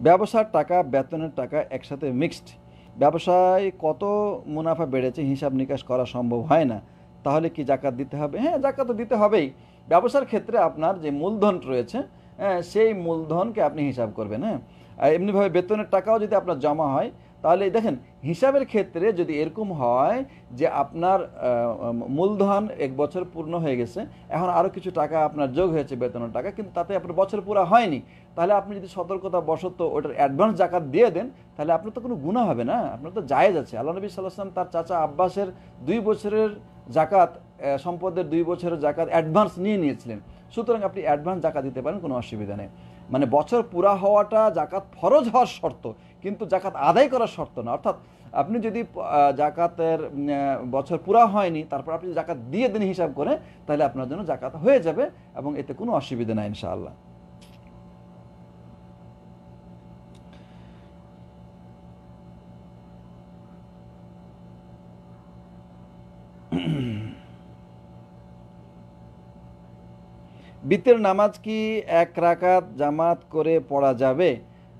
ব্যবসার টাকা, বেতনের টাকা একসাথে মিক্সড ব্যবসায় কত মুনাফা বেড়েছে, হিসাব নিকাশ করা সম্ভব হয় না। তাহলে কি জাকাত দিতে হবে? হ্যাঁ জাকাত দিতে হবেই। ব্যবসার ক্ষেত্রে আপনার যে মূলধন রয়েছে হ্যাঁ সেই মূলধনকে আপনি হিসাব করবেন হ্যাঁ। এমনিভাবে বেতনের টাকাও যদি আপনার জমা হয় তাহলে দেখেন, হিসাবের ক্ষেত্রে যদি এরকম হয় যে আপনার মূলধন এক বছর পূর্ণ হয়ে গেছে, এখন আরও কিছু টাকা আপনার যোগ হয়েছে বেতনের টাকা, কিন্তু তাতে আপনার বছর পুরো হয়নি, তাহলে আপনি যদি সতর্কতা বশত ওটার অ্যাডভান্স জাকাত দিয়ে দেন, তাহলে আপনার তো কোনো গুণা হবে না, আপনার তো জায়েজ আছে। আল্লাহ নবী সাল্লাম তার চাচা আব্বাসের দুই বছরের জাকাত সম্পদের দুই বছরের জাকাত অ্যাডভান্স নিয়ে নিয়েছিলেন। সুতরাং আপনি অ্যাডভান্স জাকাত দিতে পারেন, কোনো অসুবিধা নেই। মানে বছর পুরা হওয়াটা জাকাত ফরজ হওয়ার শর্ত কিন্তু জাকাত আদায় করার শর্ত না। অর্থাৎ আপনি যদি জাকাতের বছর পুরা হয়নি, তারপর আপনি জাকাত দিয়ে দিন হিসাব করে, তাহলে আপনার জন্য জাকাত হয়ে যাবে এবং এতে কোনো অসুবিধা নাই ইনশাআল্লাহ। বিতের নামাজ কি এক রাকাত জামাত করে পড়া যাবে?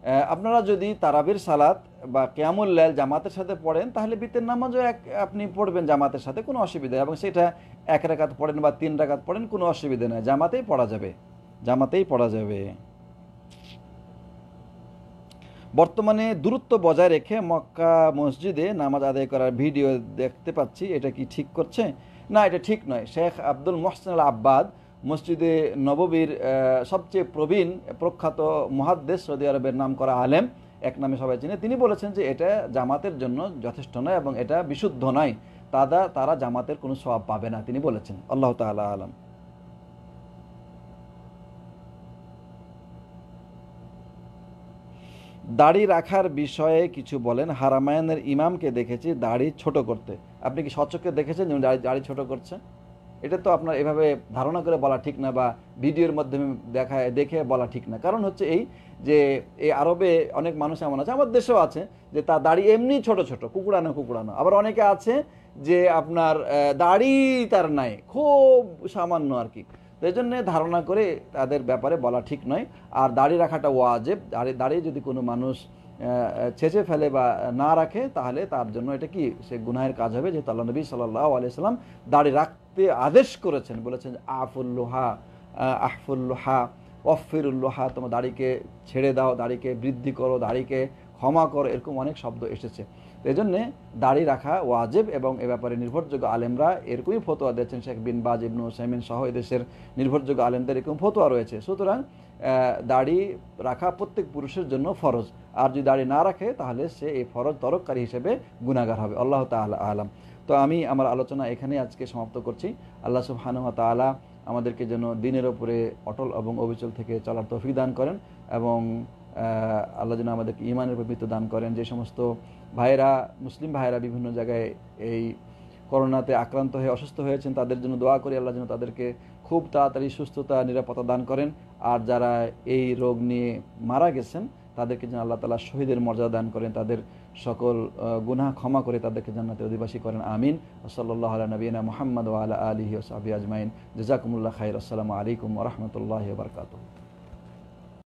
আপনারা যদি তারাবির সালাত বা কেয়ামুল লাল জামাতের সাথে পড়েন, তাহলে বিতের নামাজও এক, আপনি পড়বেন জামাতের সাথে, কোনো অসুবিধা এবং সেটা এক রাকাত পড়েন বা তিন রাকাত পড়েন, কোনো অসুবিধা নেই। জামাতেই পড়া যাবে। জামাতেই পড়া যাবে। বর্তমানে দূরত্ব বজায় রেখে মক্কা মসজিদে নামাজ আদায় করার ভিডিও দেখতে পাচ্ছি। এটা কি ঠিক করছে? না, এটা ঠিক নয়। শেখ আব্দুল মোহসেন আল আব্বাদ মসজিদে নববীর সবচেয়ে প্রবীণ, প্রখ্যাত মহাদ্দেশ সৌদি আরবের নাম করা আলেম, এক নামে সবাই চিনে, তিনি বলেছেন যে এটা জামাতের জন্য যথেষ্ট নয় এবং এটা বিশুদ্ধ নয়। তারা তারা জামাতের কোনো সওয়াব পাবে না, তিনি বলেছেন। আল্লাহ তাআলা আলম। দাড়ি রাখার বিষয়ে কিছু বলেন। হারামায়নের ইমামকে দেখেছি দাড়ি ছোট করতে। আপনি কি সচক্ষে দেখেছেন দাড়ি দাড়ি ছোট করছে? এটা তো আপনার এভাবে ধারণা করে বলা ঠিক না বা ভিডিওর মাধ্যমে দেখা, দেখে বলা ঠিক না। কারণ হচ্ছে এই যে, এই আরবে অনেক মানুষ এমন আছে, আমার দেশেও আছে, যে তার দাড়ি এমনি ছোট ছোট, কুকুড়ানো কুকুড়ানো। আবার অনেকে আছে যে আপনার দাড়ি তার নাই, খুব সামান্য আর কি। তো এই জন্যে ধারণা করে তাদের ব্যাপারে বলা ঠিক নয়। আর দাড়ি রাখাটা ওয়াজেব। দাড়ি দাঁড়িয়ে যদি কোনো মানুষ ছেঁচে ফেলে বা না রাখে, তাহলে তার জন্য এটা কি, সে গুনাহের কাজ হবে? যেহেতু আল্লাহ নবী সাল্লাহ আলিয়াল্লাম দাড়ি রাখতে আদেশ করেছেন, বলেছেন আফুল্লোহা আহফুল্লোহা অফিরুল্লোহা তোমার দাড়িকে ছেড়ে দাও, দাড়িকে বৃদ্ধি করো, দাড়িকে ক্ষমা করো, এরকম অনেক শব্দ এসেছে। এই জন্যে দাড়ি রাখা ওয়াজেব এবং এ ব্যাপারে নির্ভরযোগ্য আলেমরা এরকমই ফতোয়া দিয়েছেন শেখ বিন বাজ, ইবনু সাইমিন সহ এদেশের নির্ভরযোগ্য আলেমদের এরকম ফতোয়া রয়েছে। সুতরাং দাড়ি রাখা প্রত্যেক পুরুষের জন্য ফরজ। আর যদি দাড়ি না রাখে, তাহলে সে এই ফরজ তরককারী হিসেবে গুণাগার হবে। আল্লাহ তাআলা আলাম। তো আমি আমার আলোচনা এখানে আজকে সমাপ্ত করছি। আল্লাহ সুবহানাহু ওয়া তাআলা আমাদেরকে যেন দিনের ওপরে অটল এবং অবিচল থেকে চলার তৌফিক দান করেন এবং আল্লাহ যেন আমাদেরকে ইমানের উপর দান করেন। যে সমস্ত ভাইয়েরা, মুসলিম ভাইয়েরা বিভিন্ন জায়গায় এই করোনাতে আক্রান্ত হয়ে, অসুস্থ হয়েছেন, তাদের জন্য দোয়া করি আল্লাহ যেন তাদেরকে খুব তাড়াতাড়ি সুস্থতা, নিরাপত্তা দান করেন। আর যারা এই রোগ নিয়ে মারা গেছেন, তাদেরকে যেন আল্লাহ তালা শহীদের মর্যাদা দান করেন, তাদের সকল গুনাহ ক্ষমা করে তাদেরকে জান্নাতে অধিবাসী করেন। আমিন। সাল্লাহ আলা নবীনা মোহাম্মদ আলা আলহি ওসাবি আজমাইন। জাজাকুমুল্লাহ খাইর। আসসালামু আলাইকুম রহমতুল্লাহ বারকাতুহ।